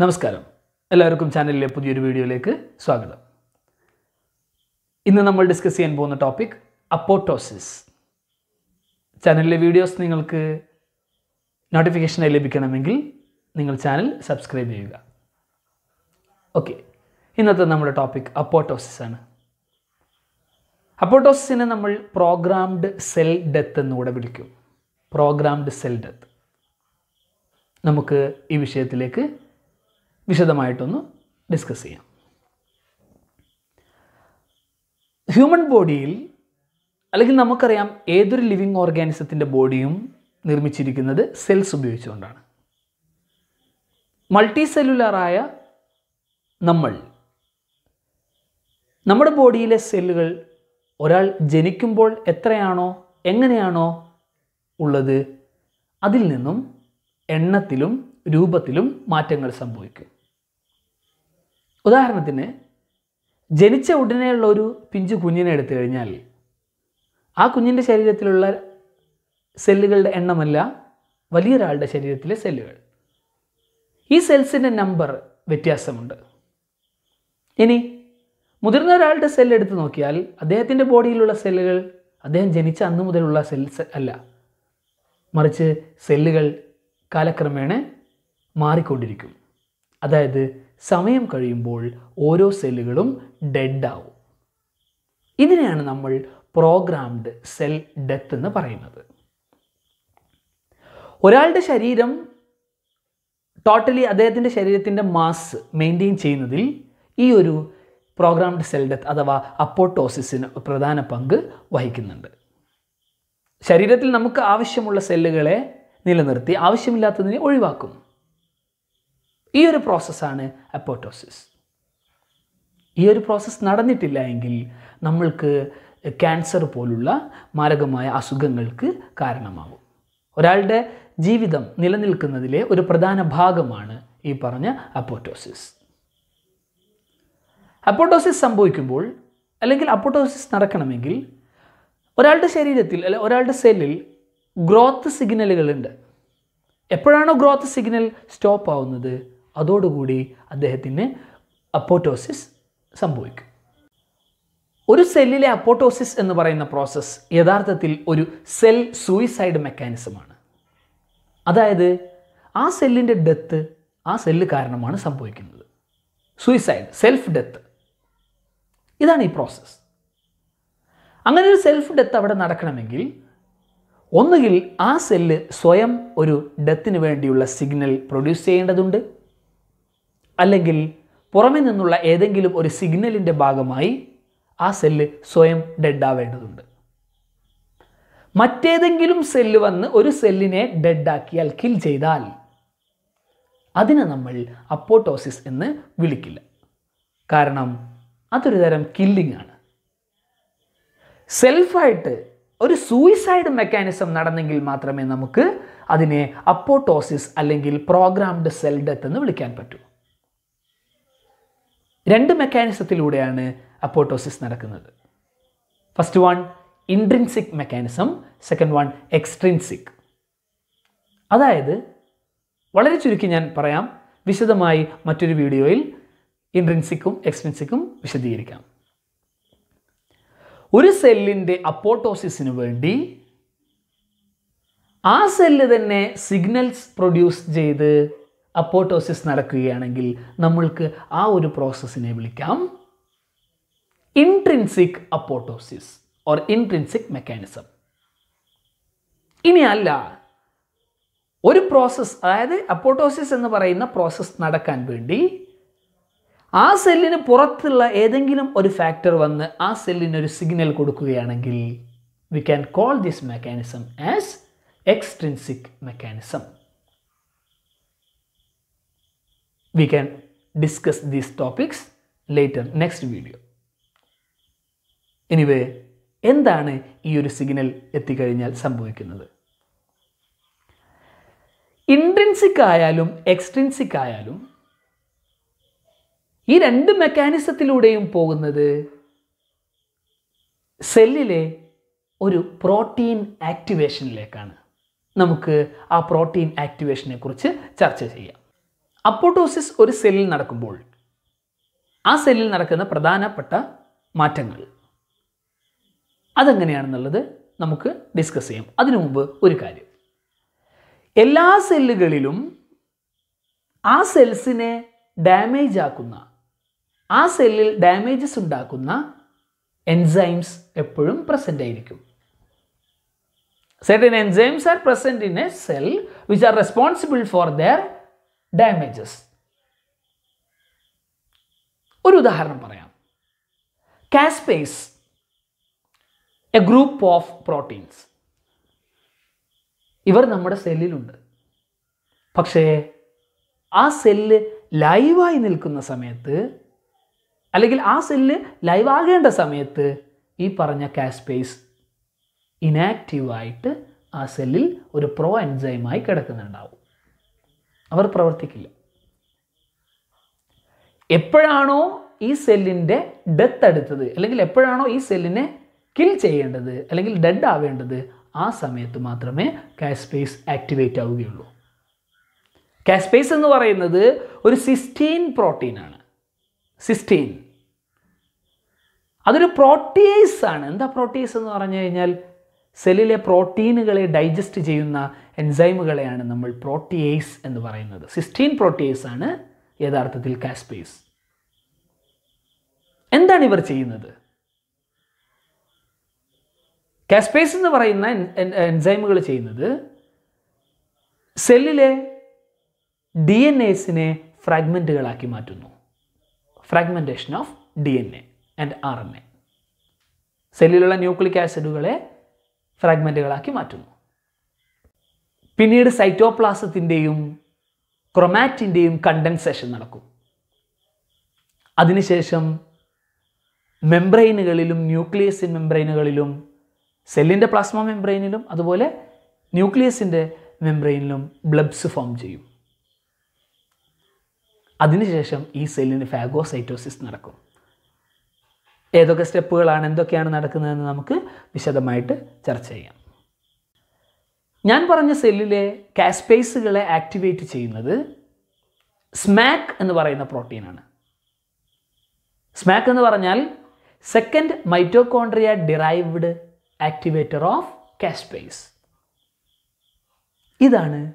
നമസ്കാരം. എല്ലാവർക്കും ചാനലിലെ പുതിയൊരു വീഡിയോയിലേക്ക് സ്വാഗതം. ഇന്ന് നമ്മൾ ഡിസ്കസ് ചെയ്യാൻ പോകുന്ന ടോപ്പിക് അപ്പോട്ടോസിസ് ചാനലിലെ വീഡിയോസ് നിങ്ങൾക്ക് നോട്ടിഫിക്കേഷനായി ലഭിക്കണമെങ്കിൽ നിങ്ങൾ ചാനൽ സബ്സ്ക്രൈബ് ചെയ്യുക. ഓക്കെ ഇന്നത്തെ നമ്മുടെ ടോപ്പിക് അപ്പോട്ടോസിസ് ആണ്. അപ്പോട്ടോസിസിനെ നമ്മൾ പ്രോഗ്രാംഡ് സെൽ ഡെത്ത് എന്നുകൂടെ വിളിക്കും. പ്രോഗ്രാംഡ് സെൽ ഡെത്ത് നമുക്ക് ഈ വിഷയത്തിലേക്ക് വിശദമായിട്ടൊന്ന് ഡിസ്കസ് ചെയ്യാം. ഹ്യൂമൻ ബോഡിയിൽ അല്ലെങ്കിൽ നമുക്കറിയാം ഏതൊരു ലിവിങ് ഓർഗാനിസത്തിന്റെ ബോഡിയും നിർമ്മിച്ചിരിക്കുന്നത് സെൽസ് ഉപയോഗിച്ചുകൊണ്ടാണ്. മൾട്ടി സെല്ലുലാറായ നമ്മൾ നമ്മുടെ ബോഡിയിലെ സെല്ലുകൾ ഒരാൾ ജനിക്കുമ്പോൾ എത്രയാണോ എങ്ങനെയാണോ ഉള്ളത് അതിൽ നിന്നും എണ്ണത്തിലും രൂപത്തിലും മാറ്റങ്ങൾ സംഭവിക്കും. ഉദാഹരണത്തിന് ജനിച്ച ഉടനെയുള്ള ഒരു പിഞ്ചു കുഞ്ഞിനെ എടുത്തു കഴിഞ്ഞാൽ ആ കുഞ്ഞിന്റെ ശരീരത്തിലുള്ള സെല്ലുകളുടെ എണ്ണമല്ല വലിയൊരാളുടെ ശരീരത്തിലെ സെല്ലുകൾ. ഈ സെൽസിന്റെ നമ്പർ വ്യത്യാസമുണ്ട്. ഇനി മുതിർന്ന ഒരാളുടെ സെൽ എടുത്ത് നോക്കിയാൽ അദ്ദേഹത്തിന്റെ ബോഡിയിലുള്ള സെല്ലുകൾ അദ്ദേഹം ജനിച്ച അന്ന് മുതലുള്ള സെൽസ് അല്ല. മറിച്ച് സെല്ലുകൾ കാലക്രമേണ മാറിക്കൊണ്ടിരിക്കും. അതായത് സമയം കഴിയുമ്പോൾ ഓരോ സെല്ലുകളും ഡെഡ് ആവും ഇതിനെയാണ് നമ്മൾ പ്രോഗ്രാംഡ് സെൽ ഡെത്ത് എന്ന് പറയുന്നത്. ഒരാളുടെ ശരീരം ടോട്ടലി അദ്ദേഹത്തിന്റെ ശരീരത്തിന്റെ മാസ് മെയിന്റെയിൻ ചെയ്യുന്നതിൽ ഈ ഒരു പ്രോഗ്രാംഡ് സെൽ ഡെത്ത് അഥവാ അപ്പോട്ടോസിസിന് പ്രധാന പങ്ക് വഹിക്കുന്നുണ്ട്. ശരീരത്തിൽ നമുക്ക് ആവശ്യമുള്ള സെല്ലുകളെ നിലനിർത്തി ആവശ്യമില്ലാത്തതിനെ ഒഴിവാക്കും. ഈ ഒരു പ്രോസസ്സാണ് അപ്പോട്ടോസിസ് ഈ ഒരു പ്രോസസ്സ് നടന്നിട്ടില്ല എങ്കിൽ നമ്മൾക്ക് ക്യാൻസർ പോലുള്ള മാരകമായ അസുഖങ്ങൾക്ക് കാരണമാകും ഒരാളുടെ ജീവിതം നിലനിൽക്കുന്നതിലെ ഒരു പ്രധാന ഭാഗമാണ് ഈ പറഞ്ഞ അപ്പോട്ടോസിസ് അപ്പോട്ടോസിസ് സംഭവിക്കുമ്പോൾ അല്ലെങ്കിൽ അപ്പോട്ടോസിസ് നടക്കണമെങ്കിൽ ഒരാളുടെ ശരീരത്തിൽ അല്ലെ ഒരാളുടെ സെല്ലിൽ ഗ്രോത്ത് സിഗ്നലുകളുണ്ട് എപ്പോഴാണോ ഗ്രോത്ത് സിഗ്നൽ സ്റ്റോപ്പ് ആവുന്നത്? അതോടുകൂടി അദ്ദേഹത്തിന് അപ്പോട്ടോസിസ് സംഭവിക്കും. ഒരു സെല്ലിലെ അപ്പോട്ടോസിസ് എന്ന് പറയുന്ന പ്രോസസ്സ് യഥാർത്ഥത്തിൽ ഒരു സെൽ സൂയിസൈഡ് മെക്കാനിസമാണ് അതായത് ആ സെല്ലിന്റെ ഡെത്ത് ആ സെല്ല് കാരണമാണ് സംഭവിക്കുന്നത്. സൂയിസൈഡ് സെൽഫ് ഡെത്ത് ഇതാണ് ഈ പ്രോസസ്സ് അങ്ങനെ ഒരു സെൽഫ് ഡെത്ത് അവിടെ നടക്കണമെങ്കിൽ ഒന്നുകിൽ ആ സെല്ല് സ്വയം ഒരു ഡെത്തിന് വേണ്ടിയുള്ള സിഗ്നൽ പ്രൊഡ്യൂസ് ചെയ്യേണ്ടതുണ്ട്. അല്ലെങ്കിൽ പുറമെ നിന്നുള്ള ഏതെങ്കിലും ഒരു സിഗ്നലിന്റെ ഭാഗമായി ആ സെല്ല് സ്വയം ഡെഡാവേണ്ടതുണ്ട്. മറ്റേതെങ്കിലും സെല്ല് വന്ന് ഒരു സെല്ലിനെ ഡെഡാക്കിയാൽ കിൽ ചെയ്താൽ അതിനെ നമ്മൾ അപ്പോട്ടോസിസ് എന്ന് വിളിക്കില്ല. കാരണം അതൊരു തരം കില്ലിംഗ് ആണ്. സെൽഫായിട്ട് ഒരു സൂയിസൈഡ് മെക്കാനിസം നടന്നെങ്കിൽ മാത്രമേ നമുക്ക് അതിനെ അപ്പോട്ടോസിസ് അല്ലെങ്കിൽ പ്രോഗ്രാംഡ് സെൽ ഡെത്ത് എന്ന് വിളിക്കാൻ പറ്റൂ. രണ്ട് മെക്കാനിസത്തിലൂടെയാണ് അപ്പോട്ടോസിസ് നടക്കുന്നത്. First one intrinsic mechanism second one extrinsic അതായത് വളരെ ചുരുക്കി ഞാൻ പറയാം. വിശദമായി മറ്റൊരു വീഡിയോയിൽ ഇൻട്രിൻസിക്കും എക്സ്ട്രിൻസിക്കും വിശദീകരിക്കാം. ഒരു സെല്ലിന്റെ അപ്പോട്ടോസിസിന് വേണ്ടി ആ സെല്ല് തന്നെ സിഗ്നൽസ് പ്രൊഡ്യൂസ് ചെയ്ത് അപ്പോട്ടോസിസ് നടക്കുകയാണെങ്കിൽ നമ്മൾക്ക് ആ ഒരു പ്രോസസ്സിനെ വിളിക്കാം intrinsic apoptosis or intrinsic mechanism ഇനി അല്ല ഒരു പ്രോസസ്സ് അതായത് അപ്പോട്ടോസിസ് എന്ന് പറയുന്ന പ്രോസസ്സ് നടക്കാൻ വേണ്ടി ആ സെല്ലിന് പുറത്തുള്ള ഏതെങ്കിലും ഒരു ഫാക്ടർ വന്ന് ആ സെല്ലിന് ഒരു സിഗ്നൽ കൊടുക്കുകയാണെങ്കിൽ we can call this mechanism as extrinsic mechanism we can discuss these topics later next video anyway എന്താണ് ഈ ഒരു സിഗ്നൽ എത്തിക്കഴിഞ്ഞാൽ സംഭവിക്കുന്നത്? ഇൻട്രിൻസിക് ആയാലും എക്സ്ട്രിൻസിക് ആയാലും ഈ രണ്ട് മെക്കാനിസത്തിലൂടെയും പോകുന്നത് സെല്ലിലെ ഒരു പ്രോട്ടീൻ ആക്ടിവേഷനിലേക്കാണ് നമുക്ക് ആ പ്രോട്ടീൻ ആക്ടിവേഷനെ കുറിച്ച് ചർച്ച ചെയ്യാം. അപ്പോട്ടോസിസ് ഒരു സെല്ലിൽ നടക്കുമ്പോൾ ആ സെല്ലിൽ നടക്കുന്ന പ്രധാനപ്പെട്ട മാറ്റങ്ങൾ. അതെങ്ങനെയാണെന്നുള്ളത് നമുക്ക് ഡിസ്കസ് ചെയ്യാം. അതിനു മുമ്പ് ഒരു കാര്യം. എല്ലാ സെല്ലുകളിലും ആ സെൽസിനെ ഡാമേജ് ആക്കുന്ന ആ സെല്ലിൽ ഡാമേജസ് ഉണ്ടാക്കുന്ന എൻസൈംസ് എപ്പോഴും പ്രസന്റ് ആയിരിക്കും. certain enzymes are present in a cell which are responsible for their damages. ഒരു ഉദാഹരണം പറയാം. Caspase a group of proteins ഇവർ നമ്മുടെ സെല്ലിലുണ്ട്. പക്ഷേ ആ സെല്ല് ലൈവായി നിൽക്കുന്ന സമയത്ത് അല്ലെങ്കിൽ ആ സെല്ല് ലൈവാകേണ്ട സമയത്ത് ഈ പറഞ്ഞ കാസ്പേസ് ഇനാക്റ്റീവായിട്ട് ആ സെല്ലിൽ ഒരു പ്രോ എൻസൈമായി കിടക്കുന്നുണ്ടാവും. അവർ പ്രവർത്തിക്കില്ല. എപ്പോഴാണോ ഈ സെല്ലിന്റെ ഡെത്ത് എടുത്തത് അല്ലെങ്കിൽ എപ്പോഴാണോ ഈ സെല്ലിനെ കിൽ ചെയ്യേണ്ടത് അല്ലെങ്കിൽ ഡെഡ് ആവേണ്ടത് ആ സമയത്ത് മാത്രമേ കാസ്പേസ് ആക്ടിവേറ്റ് ആവുകയുള്ളൂ. കാസ്പേസ് എന്ന് പറയുന്നത് ഒരു സിസ്റ്റീൻ പ്രോട്ടീനാണ് സിസ്റ്റീൻ അതൊരു പ്രോട്ടീസ് ആണ്. എന്താ പ്രോട്ടീസ് എന്ന് പറഞ്ഞു കഴിഞ്ഞാൽ സെല്ലിലെ പ്രോട്ടീനുകളെ ഡൈജസ്റ്റ് ചെയ്യുന്ന എൻസൈമുകളെയാണ് നമ്മൾ പ്രോട്ടിയേസ് എന്ന് പറയുന്നത്. സിസ്റ്റീൻ പ്രോട്ടിയേസ് ആണ് യഥാർത്ഥത്തിൽ കാസ്പേസ് എന്താണ് ഇവർ ചെയ്യുന്നത്? കാസ്പേസ് എന്ന് പറയുന്ന എൻസൈമുകൾ ചെയ്യുന്നത് സെല്ലിലെ ഡി എൻ എസിനെ ഫ്രാഗ്മെന്റുകളാക്കി മാറ്റുന്നു. Fragmentation of D N A and R N A സെല്ലിലുള്ള nucleic ആസിഡുകളെ ഫ്രാഗ്മെന്റുകളാക്കി മാറ്റുന്നു. പിന്നീട് സൈറ്റോപ്ലാസത്തിന്റെയും ക്രൊമാറ്റിന്റെയും കണ്ടൻസേഷൻ നടക്കും. അതിനുശേഷം മെംബ്രെയിനുകളിലും ന്യൂക്ലിയസിൻ മെംബ്രെയിനുകളിലും സെല്ലിന്റെ പ്ലാസ്മ മെംബ്രെയിനിലും അതുപോലെ ന്യൂക്ലിയസിന്റെ മെംബ്രെയിനിലും ബ്ലബ്സ് ഫോം ചെയ്യും. അതിനുശേഷം ഈ സെല്ലിന് ഫാഗോസൈറ്റോസിസ് നടക്കും. ഏതൊക്കെ സ്റ്റെപ്പുകളാണ് എന്തൊക്കെയാണ് നടക്കുന്നതെന്ന് നമുക്ക് വിശദമായിട്ട് ചർച്ച ചെയ്യാം. ഞാൻ പറഞ്ഞ സെല്ലിലെ കാസ്പേസുകളെ ആക്ടിവേറ്റ് ചെയ്യുന്നത് സ്മാക്ക് എന്ന് പറയുന്ന പ്രോട്ടീനാണ്. സ്മാക്ക് എന്ന് പറഞ്ഞാൽ second mitochondria derived activator of caspase. ഇതാണ്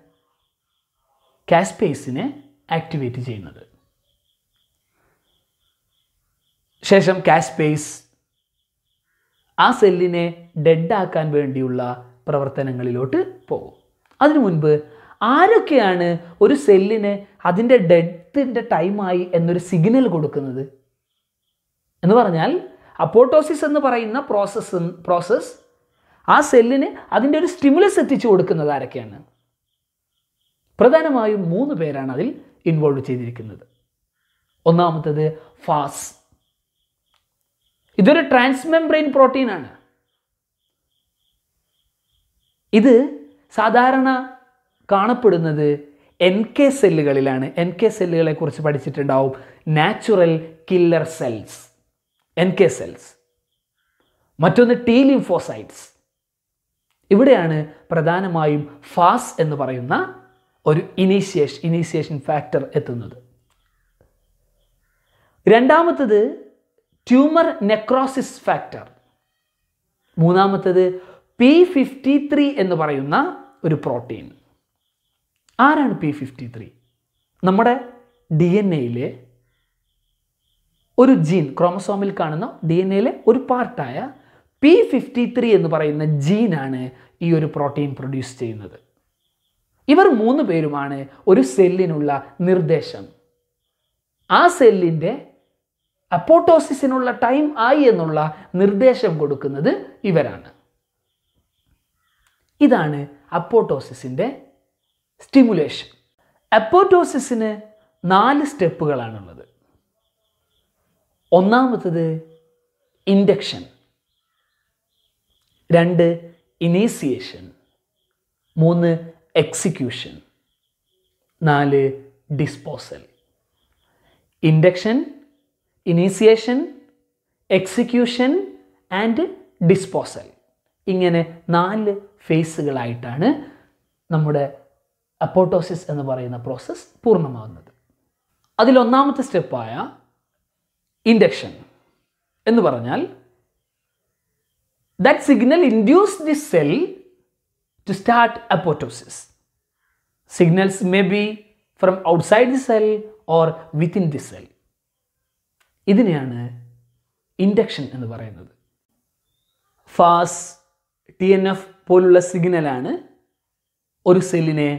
കാസ്പേസിനെ ആക്ടിവേറ്റ് ചെയ്യുന്നത്. ശേഷം ക്യാഷ് കാസ്പേസ് ആ സെല്ലിനെ ഡെഡാക്കാൻ വേണ്ടിയുള്ള പ്രവർത്തനങ്ങളിലോട്ട് പോകും. അതിനു മുൻപ് ആരൊക്കെയാണ് ഒരു സെല്ലിന് അതിന്റെ ഡെത്തിന്റെ ടൈമായി എന്നൊരു സിഗ്നൽ കൊടുക്കുന്നത്? എന്ന് പറഞ്ഞാൽ അപ്പോട്ടോസിസ് എന്ന് പറയുന്ന പ്രോസസ്സ് പ്രോസസ്സ് ആ സെല്ലിന് അതിന്റെ ഒരു സ്റ്റിമുലസ് എത്തിച്ചു കൊടുക്കുന്നത് ആരൊക്കെയാണ്? പ്രധാനമായും മൂന്ന് പേരാണ് അതിൽ ഇൻവോൾവ് ചെയ്തിരിക്കുന്നത്. ഒന്നാമത്തത് ഫാസ്. ഇതൊരു ട്രാൻസ്മെംബ്രെയിൻ പ്രോട്ടീനാണ് ഇത് സാധാരണ കാണപ്പെടുന്നത് എൻ കെ സെല്ലുകളിലാണ് എൻ കെ സെല്ലുകളെ കുറിച്ച് പഠിച്ചിട്ടുണ്ടാവും. Natural killer cells N K cells മറ്റൊന്ന് ടി ലിംഫോസൈറ്റ്സ് ഇവിടെയാണ് പ്രധാനമായും ഫാസ് എന്ന് പറയുന്ന ഒരു ഇനീഷ്യേഷൻ ഇനീഷ്യേഷൻ ഫാക്ടർ എത്തുന്നത്. രണ്ടാമത്തത് ട്യൂമർ നെക്രോസിസ് ഫാക്ടർ. മൂന്നാമത്തത് പി ഫിഫ്റ്റി ത്രീ എന്ന് പറയുന്ന ഒരു പ്രോട്ടീൻ. ആരാണ് പി ഫിഫ്റ്റി ത്രീ നമ്മുടെ ഡി എൻ എയിലെ ഒരു ജീൻ ക്രോമസോമിൽ കാണുന്ന ഡി എൻ എയിലെ ഒരു പാർട്ടായ പി ഫിഫ്റ്റി ത്രീ എന്ന് പറയുന്ന ജീനാണ് ഈ ഒരു പ്രോട്ടീൻ പ്രൊഡ്യൂസ് ചെയ്യുന്നത്. ഇവർ മൂന്ന് പേരുമാണ് ഒരു സെല്ലിനുള്ള നിർദ്ദേശം. ആ സെല്ലിന്റെ അപ്പോട്ടോസിസിനുള്ള ടൈം ആയി എന്നുള്ള നിർദ്ദേശം കൊടുക്കുന്നത് ഇവരാണ്. ഇതാണ് അപ്പോട്ടോസിസിന്റെ സ്റ്റിമുലേഷൻ. അപ്പോട്ടോസിസിന് നാല് സ്റ്റെപ്പുകളാണുള്ളത്. ഒന്നാമത്തത് ഇൻഡക്ഷൻ. രണ്ട് ഇനീസിയേഷൻ മൂന്ന് എക്സിക്യൂഷൻ. നാല് disposal. Induction initiation execution and disposal ഇങ്ങനെ നാല് ഫേസുകളായിട്ടാണ് നമ്മുടെ അപ്പോട്ടോസിസ് എന്ന് പറയുന്ന പ്രോസസ്സ് പൂർണമാകുന്നത്. അതിലൊന്നാമത്തെ സ്റ്റെപ്പായ ഇൻഡക്ഷൻ എന്ന് പറഞ്ഞാൽ that signal induce the cell to start apoptosis signals may be from outside the cell or within the cell ഇതിനെയാണ് ഇൻഡക്ഷൻ എന്ന് പറയുന്നത്. ഫാസ് ടി എൻ എഫ് പോലുള്ള സിഗ്നലാണ് ഒരു സെല്ലിനെ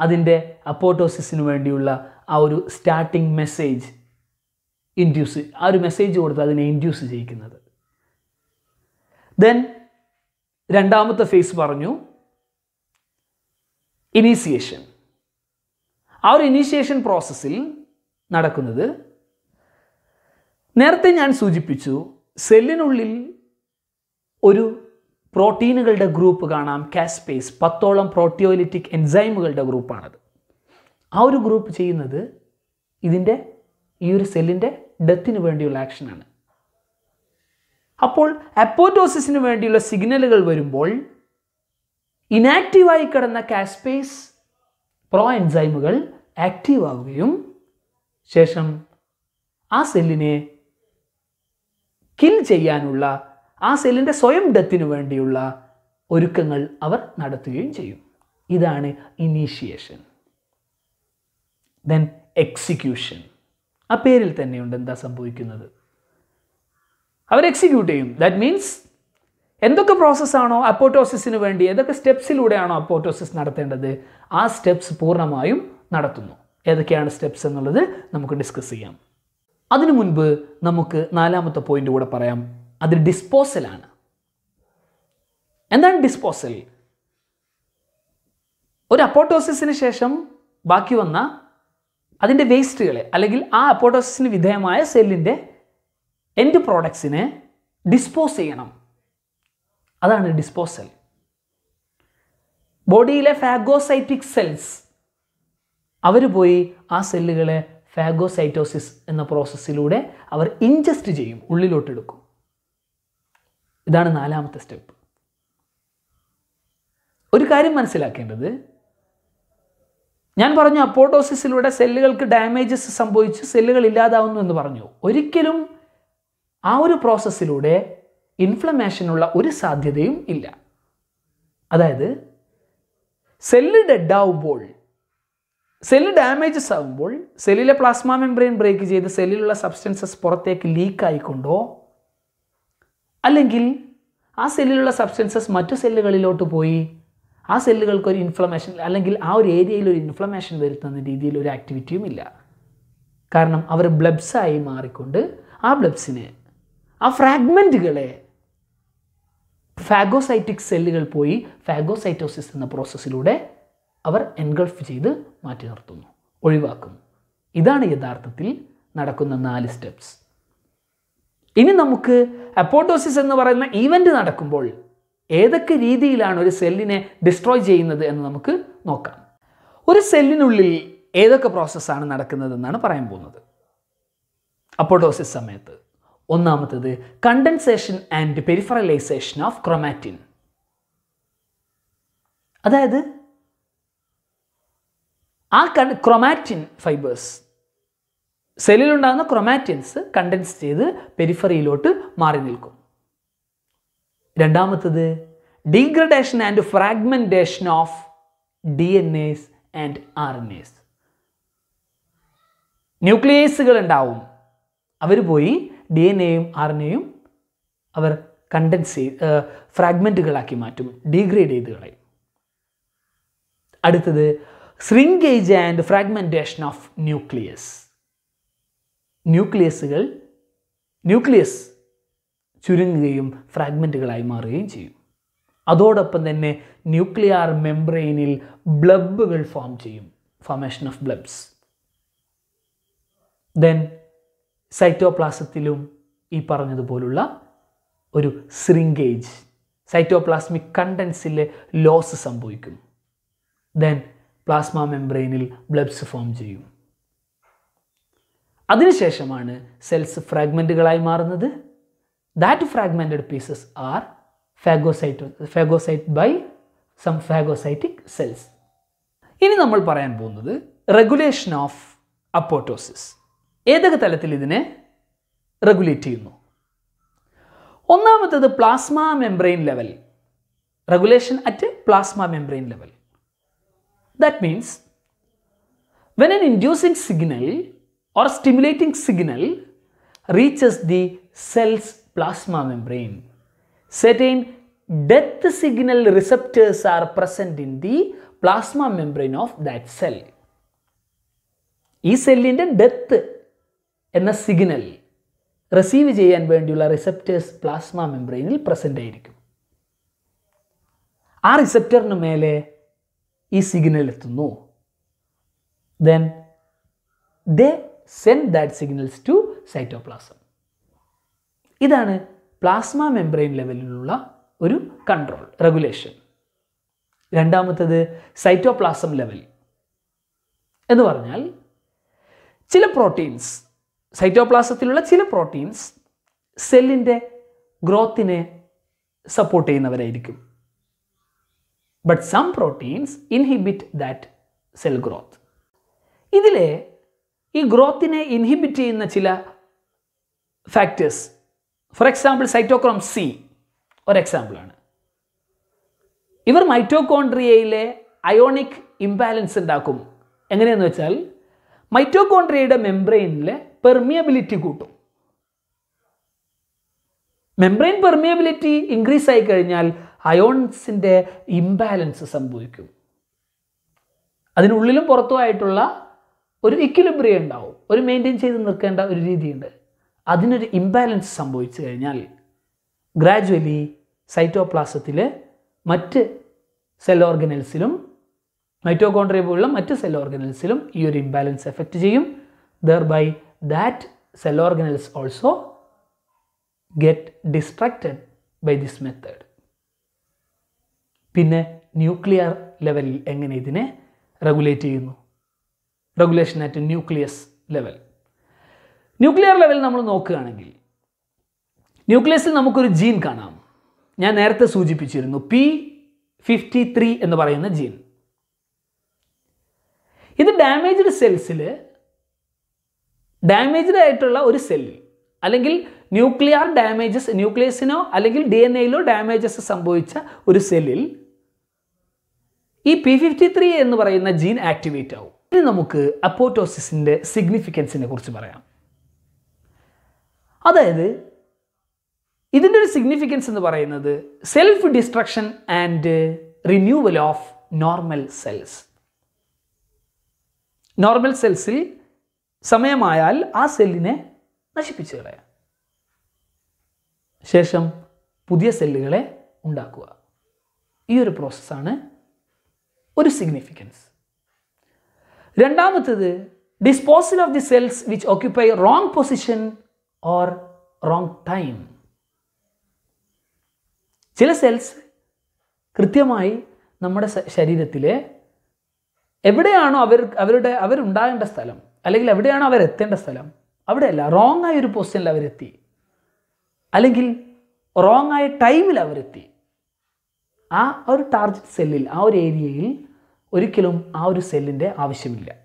അതിന്റെ അപ്പോട്ടോസിസിന് വേണ്ടിയുള്ള ആ ഒരു സ്റ്റാർട്ടിംഗ് മെസ്സേജ് ഇൻഡ്യൂസ് ആ ഒരു മെസ്സേജ് കൊടുത്ത് അതിനെ ഇൻഡ്യൂസ് ചെയ്യിക്കുന്നത്. ദെൻ രണ്ടാമത്തെ ഫേസ് പറഞ്ഞു ഇനീസിയേഷൻ ആ ഒരു ഇനീഷ്യേഷൻ പ്രോസസ്സിൽ നടക്കുന്നത് നേരത്തെ ഞാൻ സൂചിപ്പിച്ചു സെല്ലിനുള്ളിൽ ഒരു പ്രോട്ടീനുകളുടെ ഗ്രൂപ്പ് കാണാം കാസ്പേസ്. പത്തോളം പ്രോട്ടിയോലിറ്റിക് എൻസൈമുകളുടെ ഗ്രൂപ്പാണത്. ആ ഒരു ഗ്രൂപ്പ് ചെയ്യുന്നത് ഇതിന്റെ ഈ ഒരു സെല്ലിന്റെ ഡെത്തിന് വേണ്ടിയുള്ള ആക്ഷനാണ്. അപ്പോൾ അപ്പോറ്റോസിസിന് വേണ്ടിയുള്ള സിഗ്നലുകൾ വരുമ്പോൾ ഇനാക്റ്റീവായി കിടന്ന കാസ്പേസ് പ്രോ എൻസൈമുകൾ ആക്റ്റീവ് ആവുകയും ശേഷം ആ സെല്ലിനെ കിൽ ചെയ്യാനുള്ള ആ സെല്ലിന്റെ സ്വയം ഡെത്തിന് വേണ്ടിയുള്ള ഒരുക്കങ്ങൾ അവർ നടത്തുകയും ചെയ്യും. ഇതാണ് ഇനീഷ്യേഷൻ ദെൻ എക്സിക്യൂഷൻ ആ പേരിൽ തന്നെയുണ്ട് എന്താ സംഭവിക്കുന്നത്? അവർ എക്സിക്യൂട്ട് ചെയ്യും. ദാറ്റ് മീൻസ് എന്തൊക്കെ പ്രോസസ്സാണോ അപ്പോട്ടോസിസിന് വേണ്ടി ഏതൊക്കെ സ്റ്റെപ്സിലൂടെയാണോ അപ്പോട്ടോസിസ് നടത്തേണ്ടത് ആ സ്റ്റെപ്സ് പൂർണമായും നടത്തുന്നു. ഏതൊക്കെയാണ് സ്റ്റെപ്സ് എന്നുള്ളത് നമുക്ക് ഡിസ്കസ് ചെയ്യാം. അതിനു മുൻപ് നമുക്ക് നാലാമത്തെ പോയിന്റ് കൂടെ പറയാം. അത് ഡിസ്പോസലാണ് എന്താണ് ഡിസ്പോസൽ ഒരു അപ്പോട്ടോസിസിന് ശേഷം ബാക്കി വന്ന അതിന്റെ വേസ്റ്റുകളെ അല്ലെങ്കിൽ ആ അപ്പോട്ടോസിസിന് വിധേയമായ സെല്ലിന്റെ എൻഡ് പ്രോഡക്ട്സിനെ ഡിസ്പോസ് ചെയ്യണം. അതാണ് ഡിസ്പോസൽ ബോഡിയിലെ ഫാഗോസൈറ്റിക് സെൽസ് അവർ പോയി ആ സെല്ലുകളെ ഫാഗോസൈറ്റോസിസ് എന്ന പ്രോസസ്സിലൂടെ അവർ ഇൻജസ്റ്റ് ചെയ്യും ഉള്ളിലോട്ട് എടുക്കും ഇതാണ് നാലാമത്തെ സ്റ്റെപ്പ് ഒരു കാര്യം മനസ്സിലാക്കേണ്ടത് ഞാൻ പറഞ്ഞു അപ്പോട്ടോസിസിലൂടെ സെല്ലുകൾക്ക് ഡാമേജസ് സംഭവിച്ച് സെല്ലുകൾ ഇല്ലാതാവുന്നു എന്ന് പറഞ്ഞു. ഒരിക്കലും ആ ഒരു പ്രോസസ്സിലൂടെ ഇൻഫ്ലമേഷനുള്ള ഒരു സാധ്യതയും ഇല്ല. അതായത് സെല്ല് ഡെഡ് ആവുമ്പോൾ സെല്ല് ഡാമേജസ് ആകുമ്പോൾ സെല്ലിലെ പ്ലാസ്മ മെംബ്രെയിൻ ബ്രേക്ക് ചെയ്ത് സെല്ലിലുള്ള സബ്സ്റ്റൻസസ് പുറത്തേക്ക് ലീക്ക് ആയിക്കൊണ്ടോ? അല്ലെങ്കിൽ ആ സെല്ലിലുള്ള സബ്സ്റ്റൻസസ് മറ്റു സെല്ലുകളിലോട്ട് പോയി ആ സെല്ലുകൾക്ക് ഒരു ഇൻഫ്ലമേഷൻ അല്ലെങ്കിൽ ആ ഒരു ഏരിയയിൽ ഒരു ഇൻഫ്ലമേഷൻ വരുത്തുന്ന രീതിയിൽ ഒരു ആക്ടിവിറ്റിയും ഇല്ല. കാരണം അവർ ബ്ലബ്സായി മാറിക്കൊണ്ട് ആ ബ്ലബ്സിനെ ആ ഫ്രാഗ്മെന്റുകളെ ഫാഗോസൈറ്റിക് സെല്ലുകൾ പോയി ഫാഗോസൈറ്റോസിസ് എന്ന പ്രോസസ്സിലൂടെ അവർ എൻഗൾഫ് ചെയ്ത് മാറ്റി നിർത്തുന്നു ഒഴിവാക്കുന്നു. ഇതാണ് യഥാർത്ഥത്തിൽ നടക്കുന്ന നാല് സ്റ്റെപ്സ്. ഇനി നമുക്ക് അപ്പോട്ടോസിസ് എന്ന് പറയുന്ന ഈവന്റ് നടക്കുമ്പോൾ ഏതൊക്കെ രീതിയിലാണ് ഒരു സെല്ലിനെ ഡിസ്ട്രോയ് ചെയ്യുന്നത് എന്ന് നമുക്ക് നോക്കാം. ഒരു സെല്ലിനുള്ളിൽ ഏതൊക്കെ പ്രോസസ്സാണ് നടക്കുന്നതെന്നാണ് പറയാൻ പോകുന്നത്. അപ്പോട്ടോസിസ് സമയത്ത്. ഒന്നാമത്തത് condensation and peripheralisation of chromatin. അതായത് ആ കൺ ക്രൊമാറ്റിൻ ഫൈബേഴ്സ് സെല്ലിലുണ്ടാകുന്ന ക്രൊമാറ്റിൻസ് കണ്ടൻസ് ചെയ്ത് പെരിഫറിയിലോട്ട് മാറി നിൽക്കും. രണ്ടാമത്തത് degradation and fragmentation of D N S and R N S ന്യൂക്ലിയേസുകൾ ഉണ്ടാവും. അവർ പോയി ഡി എൻ എയും ആർ എൻ എയും അവർ കണ്ടൻസ് ചെയ്ത് ഫ്രാഗ്മെന്റുകളാക്കി മാറ്റും ഡീഗ്രേഡ് ചെയ്ത് കളയും. അടുത്തത് shrinkage and fragmentation of nucleus ന്യൂക്ലിയസുകൾ nucleus ചുരുങ്ങുകയും ഫ്രാഗ്മെന്റുകളായി മാറുകയും ചെയ്യും. അതോടൊപ്പം തന്നെ ന്യൂക്ലിയർ മെംബ്രെയിനിൽ ബ്ലബുകൾ ഫോം ചെയ്യും. ഫോമേഷൻ ഓഫ് ബ്ലബ്സ് ദെൻ സൈറ്റോപ്ലാസത്തിലും ഈ പറഞ്ഞതുപോലുള്ള ഒരു ശ്രിങ്കേജ് സൈറ്റോപ്ലാസ്മിക് കണ്ടൻസിലെ ലോസ് സംഭവിക്കും. ദെൻ പ്ലാസ്മ മെംബ്രെയിനിൽ ബ്ലബ്സ് ഫോം ചെയ്യും. അതിനുശേഷമാണ് സെൽസ് ഫ്രാഗ്മെന്റുകളായി മാറുന്നത്. That fragmented pieces are phagocyte phagocyte by some phagocytic cells ഇനി നമ്മൾ പറയാൻ പോകുന്നത് റെഗുലേഷൻ ഓഫ് അപ്പോട്ടോസിസ് ഏതൊക്കെ തലത്തിൽ ഇതിനെ റെഗുലേറ്റ് ചെയ്യുന്നു? ഒന്നാമത്തത് plasma membrane level regulation at plasma membrane level that means when an inducing signal or stimulating signal reaches the cell's plasma membrane certain death signal receptors are present in the plasma membrane of that cell ഈ സെല്ലിൻ്റെ death എന്ന signal receive ചെയ്യാൻ വേണ്ടിയുള്ള receptors plasma മെംബ്രെയിനിൽ present ആയിരിക്കും ആ റിസപ്റ്ററിന് മേലെ ഈ signal എത്തുന്നു. Then they send that signals to cytoplasm ഇതാണ് പ്ലാസ്മ മെംബ്രെയിൻ ലെവലിലുള്ള ഒരു കൺട്രോൾ റെഗുലേഷൻ രണ്ടാമത്തത് സൈറ്റോപ്ലാസം ലെവൽ എന്ന് പറഞ്ഞാൽ ചില പ്രോട്ടീൻസ് സൈറ്റോപ്ലാസത്തിലുള്ള ചില പ്രോട്ടീൻസ് സെല്ലിന്റെ ഗ്രോത്തിനെ support ചെയ്യുന്നവരായിരിക്കും. But some proteins inhibit that cell growth ഇതിലെ ഈ ഗ്രോത്തിനെ ഇൻഹിബിറ്റ് ചെയ്യുന്ന ചില factors for example cytochrome C ഒരു എക്സാമ്പിളാണ് ഇവർ മൈറ്റോകോൺട്രിയയിലെ അയോണിക് ഇംബാലൻസ് ഉണ്ടാക്കും. എങ്ങനെയെന്ന് വെച്ചാൽ മൈറ്റോകോൺട്രിയയുടെ മെംബ്രെയിനിലെ പെർമിയബിലിറ്റി കൂട്ടും. മെംബ്രെയിൻ പെർമിയബിലിറ്റി ഇൻക്രീസ് ആയി കഴിഞ്ഞാൽ അയോൺസിന്റെ ഇംബാലൻസ് സംഭവിക്കും. അതിനുള്ളിലും പുറത്തുമായിട്ടുള്ള ഒരു ഇക്വിലിബ്രിയം ഉണ്ടാവും. ഒരു മെയിന്റെയിൻ ചെയ്ത് നിൽക്കേണ്ട ഒരു രീതിയുണ്ട്. അതിനൊരു ഇംബാലൻസ് സംഭവിച്ചു കഴിഞ്ഞാൽ ഗ്രാജുവലി സൈറ്റോപ്ലാസത്തിലെ മറ്റ് സെൽ ഓർഗനൽസിലും മൈറ്റോകോൺട്രിയ പോലുള്ള മറ്റ് സെൽ ഓർഗനൽസിലും ഈ ഒരു ഇംബാലൻസ് എഫക്റ്റ് ചെയ്യും. Thereby that cell organelles also get distracted by this method പിന്നെ ന്യൂക്ലിയർ ലെവലിൽ എങ്ങനെ ഇതിനെ റെഗുലേറ്റ് ചെയ്യുന്നു? Regulation at nucleus level. Nuclear level നമ്മൾ നോക്കുകയാണെങ്കിൽ ന്യൂക്ലിയസിൽ നമുക്കൊരു ജീൻ കാണാം. ഞാൻ നേരത്തെ സൂചിപ്പിച്ചിരുന്നു പി ഫിഫ്റ്റി ത്രീ എന്ന് പറയുന്ന ജീൻ. ഇത് ഡാമേജ്ഡ് സെൽസിൽ ഡാമേജ്ഡ് ആയിട്ടുള്ള ഒരു സെല്ലിൽ അല്ലെങ്കിൽ ന്യൂക്ലിയർ ഡാമേജസ് ന്യൂക്ലിയസിനോ അല്ലെങ്കിൽ ഡി എൻ എയിലോ ഡാമേജസ് സംഭവിച്ച ഒരു സെല്ലിൽ ഈ പി ഫിഫ്റ്റി ത്രീ എന്ന് പറയുന്ന ജീൻ ആക്ടിവേറ്റ് ആവും. ഇനി നമുക്ക് അപ്പോട്ടോസിസിന്റെ സിഗ്നിഫിക്കൻസിനെ കുറിച്ച് പറയാം. അതായത് ഇതിന്റെ ഒരു സിഗ്നിഫിക്കൻസ് എന്ന് പറയുന്നത് self destruction and renewal of normal cells. Normal സെൽസിൽ സമയമായാൽ ആ സെല്ലിനെ നശിപ്പിച്ചു കളയാം. ശേഷം പുതിയ സെല്ലുകളെ ഉണ്ടാക്കുക. ഈ ഒരു പ്രോസസ്സാണ് ഒരു സിഗ്നിഫിക്കൻസ് രണ്ടാമത്തത് disposal of the cells which occupy wrong position or wrong time ചില സെൽസ് കൃത്യമായി നമ്മുടെ ശരീരത്തിലെ എവിടെയാണോ അവർ അവരുടെ അവരുണ്ടാകേണ്ട സ്ഥലം അല്ലെങ്കിൽ എവിടെയാണോ അവരെത്തേണ്ട സ്ഥലം അവിടെയല്ല റോങ് ആയ ഒരു പൊസിഷനിൽ അവരെത്തി. അല്ലെങ്കിൽ റോങ് ആയ ടൈമിൽ അവരെത്തി. ആ ഒരു ടാർഗറ്റ് സെല്ലിൽ ആ ഒരു ഏരിയയിൽ ഒരിക്കലും ആ ഒരു സെല്ലിന്റെ ആവശ്യമില്ല.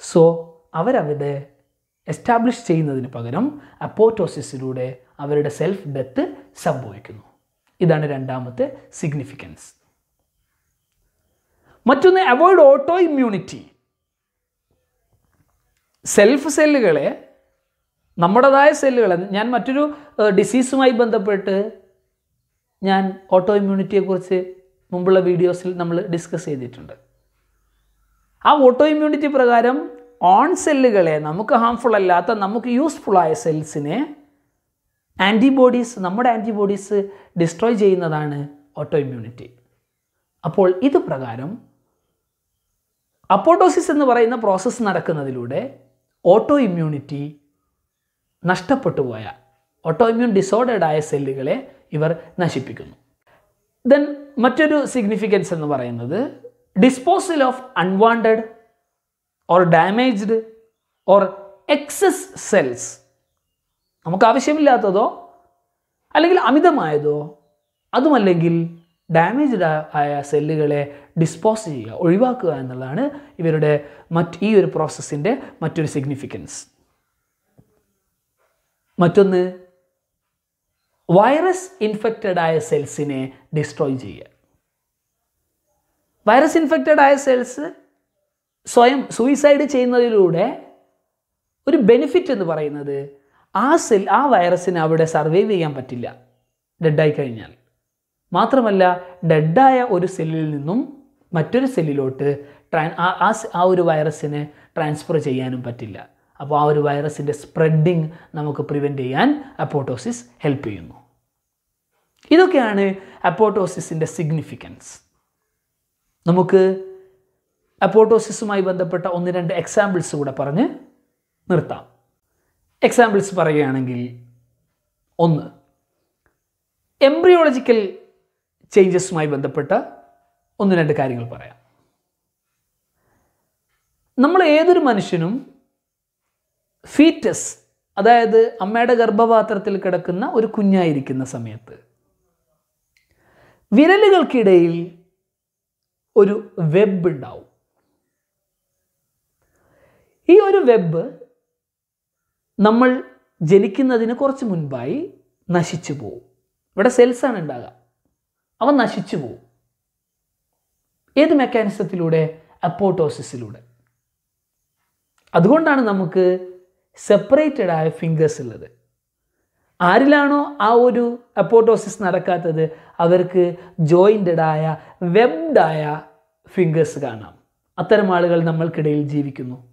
സോ അവരവരുടെ എസ്റ്റാബ്ലിഷ് ചെയ്യുന്നതിന് പകരം അപ്പോട്ടോസിസിലൂടെ അവരുടെ സെൽഫ് ഡെത്ത് സംഭവിക്കുന്നു. ഇതാണ് രണ്ടാമത്തെ സിഗ്നിഫിക്കൻസ് മറ്റൊന്ന് അവോയ്ഡ് ഓട്ടോ ഇമ്മ്യൂണിറ്റി സെൽഫ് സെല്ലുകളെ നമ്മുടേതായ സെല്ലുകൾ. ഞാൻ മറ്റൊരു ഡിസീസുമായി ബന്ധപ്പെട്ട് ഞാൻ ഓട്ടോ ഇമ്മ്യൂണിറ്റിയെക്കുറിച്ച് മുമ്പുള്ള വീഡിയോസിൽ നമ്മൾ ഡിസ്കസ് ചെയ്തിട്ടുണ്ട്. ആ ഓട്ടോ ഇമ്മ്യൂണിറ്റി പ്രകാരം ഓൺ സെല്ലുകളെ നമുക്ക് ഹാംഫുൾ അല്ലാത്ത നമുക്ക് യൂസ്ഫുൾ ആയ സെൽസിനെ ആന്റിബോഡീസ് നമ്മുടെ ആന്റിബോഡീസ് ഡിസ്ട്രോയ് ചെയ്യുന്നതാണ് ഓട്ടോ ഇമ്മ്യൂണിറ്റി അപ്പോൾ ഇത് പ്രകാരം അപ്പോട്ടോസിസ് എന്ന് പറയുന്ന പ്രോസസ്സ് നടക്കുന്നതിലൂടെ ഓട്ടോ ഇമ്മ്യൂണിറ്റി നഷ്ടപ്പെട്ടു പോയ ഓട്ടോ ഇമ്മ്യൂൺ ഡിസോർഡേഡ് ആയ സെല്ലുകളെ ഇവർ നശിപ്പിക്കുന്നു. ദെൻ മറ്റൊരു സിഗ്നിഫിക്കൻസ് എന്ന് പറയുന്നത് disposal of unwanted or damaged or excess cells നമുക്ക് ആവശ്യമില്ലാത്തതോ അല്ലെങ്കിൽ അമിതമായതോ അതുമല്ലെങ്കിൽ ഡാമേജ്ഡ് ആയ സെല്ലുകളെ ഡിസ്പോസ് ചെയ്യുക ഒഴിവാക്കുക എന്നുള്ളതാണ് ഇവരുടെ മറ്റ് ഈ ഒരു പ്രോസസ്സിന്റെ മറ്റൊരു സിഗ്നിഫിക്കൻസ് മറ്റൊന്ന് വൈറസ് ഇൻഫെക്റ്റഡ് ആയ സെൽസിനെ ഡിസ്ട്രോയ് ചെയ്യുക. വൈറസ് ഇൻഫെക്റ്റഡ് ആയ സെൽസ് സ്വയം സൂയിസൈഡ് ചെയ്യുന്നതിലൂടെ ഒരു ബെനിഫിറ്റ് എന്ന് പറയുന്നത് ആ സെൽ ആ വൈറസിന് അവിടെ സർവൈവ് ചെയ്യാൻ പറ്റില്ല. ഡെഡായി കഴിഞ്ഞാൽ. മാത്രമല്ല ഡെഡായ ഒരു സെല്ലിൽ നിന്നും മറ്റൊരു സെല്ലിലോട്ട് ട്രാൻ ആ- ആ ഒരു വൈറസിന് ട്രാൻസ്ഫർ ചെയ്യാനും പറ്റില്ല. അപ്പോൾ ആ ഒരു വൈറസിന്റെ സ്പ്രെഡിങ് നമുക്ക് പ്രിവെന്റ് ചെയ്യാൻ അപ്പോട്ടോസിസ് ഹെൽപ്പ് ചെയ്യുന്നു. ഇതൊക്കെയാണ് അപ്പോട്ടോസിസിന്റെ സിഗ്നിഫിക്കൻസ് നമുക്ക് അപ്പോട്ടോസിസുമായി ബന്ധപ്പെട്ട ഒന്ന് രണ്ട് എക്സാമ്പിൾസ് കൂടെ പറഞ്ഞ് നിർത്താം. എക്സാമ്പിൾസ് പറയുകയാണെങ്കിൽ ഒന്ന് എംബ്രിയോളജിക്കൽ ചേഞ്ചസുമായി ബന്ധപ്പെട്ട ഒന്ന് രണ്ട് കാര്യങ്ങൾ പറയാം. നമ്മൾ ഏതൊരു മനുഷ്യനും ഫീറ്റസ് അതായത് അമ്മയുടെ ഗർഭപാത്രത്തിൽ കിടക്കുന്ന ഒരു കുഞ്ഞായിരിക്കുന്ന സമയത്ത് വിരലുകൾക്കിടയിൽ ഒരു വെബ് ഉണ്ടാവും. ഈ ഒരു വെബ് നമ്മൾ ജനിക്കുന്നതിന് കുറച്ച് മുൻപായി നശിച്ചു പോവും. ഇവിടെ സെൽസാണ് ഉണ്ടാകുക അവ നശിച്ചു പോവും. ഏത് മെക്കാനിസത്തിലൂടെ അപ്പോട്ടോസിസിലൂടെ അതുകൊണ്ടാണ് നമുക്ക് സെപ്പറേറ്റഡ് ആയ ഫിംഗേഴ്സ് ഉള്ളത്. ആരിലാണോ ആ ഒരു അപ്പോട്ടോസിസ് നടക്കാത്തത്? അവർക്ക് ജോയിന്റഡ് ആയ വെബ്ഡായ ഫിംഗേഴ്സ് കാണാം. അത്തരം ആളുകൾ നമ്മൾക്കിടയിൽ ജീവിക്കുന്നു.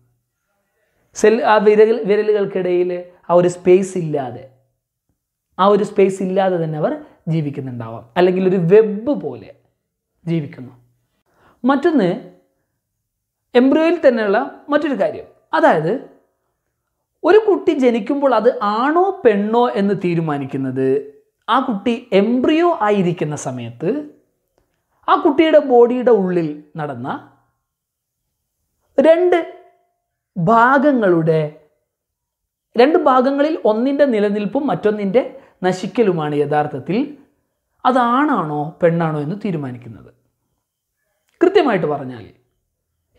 സെൽ ആ വിരൽ വിരലുകൾക്കിടയിൽ ആ ഒരു സ്പേസ് ഇല്ലാതെ ആ ഒരു സ്പേസ് ഇല്ലാതെ തന്നെ അവർ ജീവിക്കുന്നുണ്ടാവാം. അല്ലെങ്കിൽ ഒരു വെബ് പോലെ ജീവിക്കുന്നു. മറ്റൊന്ന് എംബ്രോയിൽ തന്നെയുള്ള മറ്റൊരു കാര്യം. അതായത് ഒരു കുട്ടി ജനിക്കുമ്പോൾ അത് ആണോ പെണ്ണോ എന്ന് തീരുമാനിക്കുന്നത്? ആ കുട്ടി എംബ്രിയോ ആയിരിക്കുന്ന സമയത്ത് ആ കുട്ടിയുടെ ബോഡിയുടെ ഉള്ളിൽ നടന്ന രണ്ട് ഭാഗങ്ങളുടെ രണ്ട് ഭാഗങ്ങളിൽ ഒന്നിന്റെ നിലനിൽപ്പും മറ്റൊന്നിന്റെ നശിക്കലുമാണ് യഥാർത്ഥത്തിൽ അതാണാണോ പെണ്ണാണോ എന്ന് തീരുമാനിക്കുന്നത്. കൃത്യമായിട്ട് പറഞ്ഞാൽ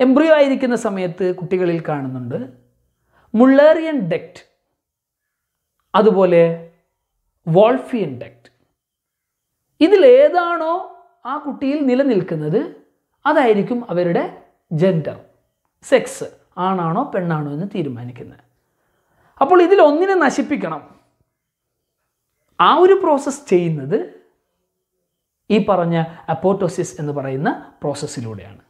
എംബ്രിയോ ആയിരിക്കുന്ന സമയത്ത് കുട്ടികളിൽ കാണുന്നുണ്ട് മുള്ളേറിയൻ ഡെക്റ്റ് അതുപോലെ വോൾഫിയൻ ഡെക്റ്റ് ഇതിലേതാണോ ആ കുട്ടിയിൽ നിലനിൽക്കുന്നത് അതായിരിക്കും അവരുടെ ജെൻഡർ സെക്സ് ആണാണോ പെണ്ണാണോ എന്ന് തീരുമാനിക്കുന്നത്. അപ്പോൾ ഇതിൽ ഒന്നിനെ നശിപ്പിക്കണം. ആ ഒരു പ്രോസസ്സ് ചെയ്യുന്നത് ഈ പറഞ്ഞ അപ്പോട്ടോസിസ് എന്ന് പറയുന്ന പ്രോസസ്സിലൂടെയാണ്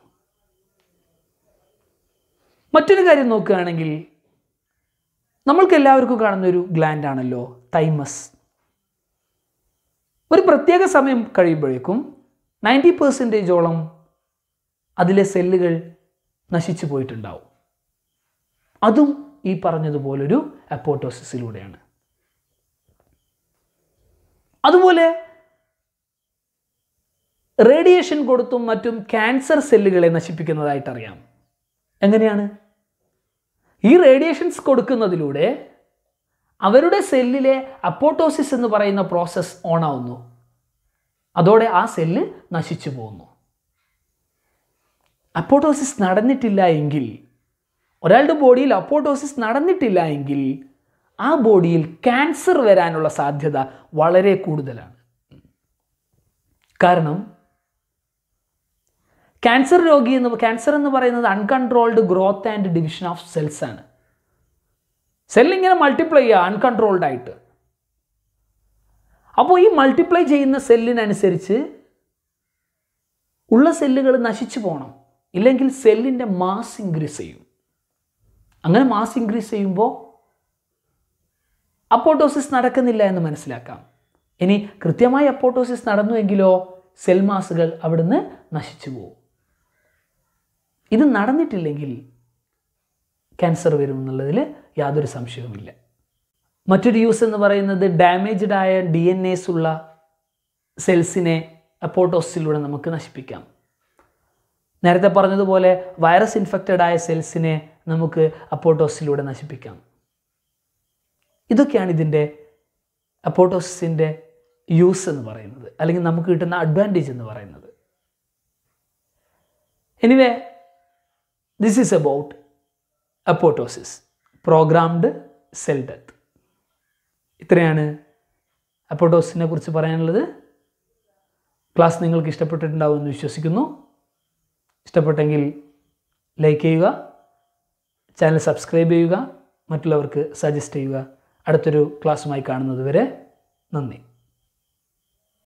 മറ്റൊരു കാര്യം നോക്കുകയാണെങ്കിൽ നമ്മൾക്ക് എല്ലാവർക്കും കാണുന്ന ഒരു ഗ്ലാൻഡ് ആണല്ലോ തൈമസ് ഒരു പ്രത്യേക സമയം കഴിയുമ്പോഴേക്കും നയന്റി പെർസെന്റേജോളം അതിലെ സെല്ലുകൾ നശിച്ചു പോയിട്ടുണ്ടാവും. അതും ഈ പറഞ്ഞതുപോലൊരു അപ്പോട്ടോസിസിലൂടെയാണ് അതുപോലെ റേഡിയേഷൻ കൊടുത്തും മറ്റും ക്യാൻസർ സെല്ലുകളെ നശിപ്പിക്കുന്നതായിട്ടറിയാം. എങ്ങനെയാണ്? ഈ റേഡിയേഷൻസ് കൊടുക്കുന്നതിലൂടെ അവരുടെ സെല്ലിലെ അപ്പോട്ടോസിസ് എന്ന് പറയുന്ന പ്രോസസ്സ് ഓൺ ആവുന്നു അതോടെ ആ സെല്ല് നശിച്ചു പോകുന്നു. അപ്പോട്ടോസിസ് നടന്നിട്ടില്ല എങ്കിൽ ഒരാളുടെ ബോഡിയിൽ അപ്പോട്ടോസിസ് നടന്നിട്ടില്ല എങ്കിൽ ആ ബോഡിയിൽ ക്യാൻസർ വരാനുള്ള സാധ്യത വളരെ കൂടുതലാണ്. കാരണം ക്യാൻസർ രോഗി എന്ന് ക്യാൻസർ എന്ന് പറയുന്നത് uncontrolled growth and division of cells ആണ്. സെല്ലിങ്ങനെ മൾട്ടിപ്ലൈ ചെയ്യുക അൺകൺട്രോൾഡ് ആയിട്ട്. അപ്പോൾ ഈ മൾട്ടിപ്ലൈ ചെയ്യുന്ന സെല്ലിനനുസരിച്ച് ഉള്ള സെല്ലുകൾ നശിച്ചു പോകണം ഇല്ലെങ്കിൽ സെല്ലിന്റെ മാസ് ഇൻക്രീസ് ചെയ്യും. അങ്ങനെ മാസ് ഇൻക്രീസ് ചെയ്യുമ്പോൾ അപ്പോട്ടോസിസ് നടക്കുന്നില്ല എന്ന് മനസ്സിലാക്കാം. ഇനി കൃത്യമായി അപ്പോട്ടോസിസ് നടന്നുവെങ്കിലോ സെൽ മാസുകൾ അവിടുന്ന് നശിച്ചു പോകും. ഇത് നടന്നിട്ടില്ലെങ്കിൽ ക്യാൻസർ വരും എന്നുള്ളതിൽ യാതൊരു സംശയവുമില്ല. മറ്റൊരു യൂസ് എന്ന് പറയുന്നത് ഡാമേജ്ഡ് ആയ ഡി എൻ എസ് ഉള്ള സെൽസിനെ അപ്പോട്ടോസിലൂടെ നമുക്ക് നശിപ്പിക്കാം. നേരത്തെ പറഞ്ഞതുപോലെ വൈറസ് ഇൻഫെക്റ്റഡ് ആയ സെൽസിനെ നമുക്ക് അപ്പോട്ടോസിലൂടെ നശിപ്പിക്കാം. ഇതൊക്കെയാണ് ഇതിന്റെ അപ്പോട്ടോസിന്റെ യൂസ് എന്ന് പറയുന്നത്. അല്ലെങ്കിൽ നമുക്ക് കിട്ടുന്ന അഡ്വാന്റേജ് എന്ന് പറയുന്നത്. Anyway this is about apoptosis programmed cell death ഇത്രയാണ് അപ്പോട്ടോസിനെ കുറിച്ച് പറയാനുള്ളത്. ക്ലാസ് നിങ്ങൾക്ക് ഇഷ്ടപ്പെട്ടിട്ടുണ്ടാവുമെന്ന് വിശ്വസിക്കുന്നു. ഇഷ്ടപ്പെട്ടെങ്കിൽ ലൈക്ക് ചെയ്യുക ചാനൽ സബ്സ്ക്രൈബ് ചെയ്യുക മറ്റുള്ളവർക്ക് സജസ്റ്റ് ചെയ്യുക. അടുത്തൊരു ക്ലാസ്സുമായി കാണുന്നത് വരെ നന്ദി.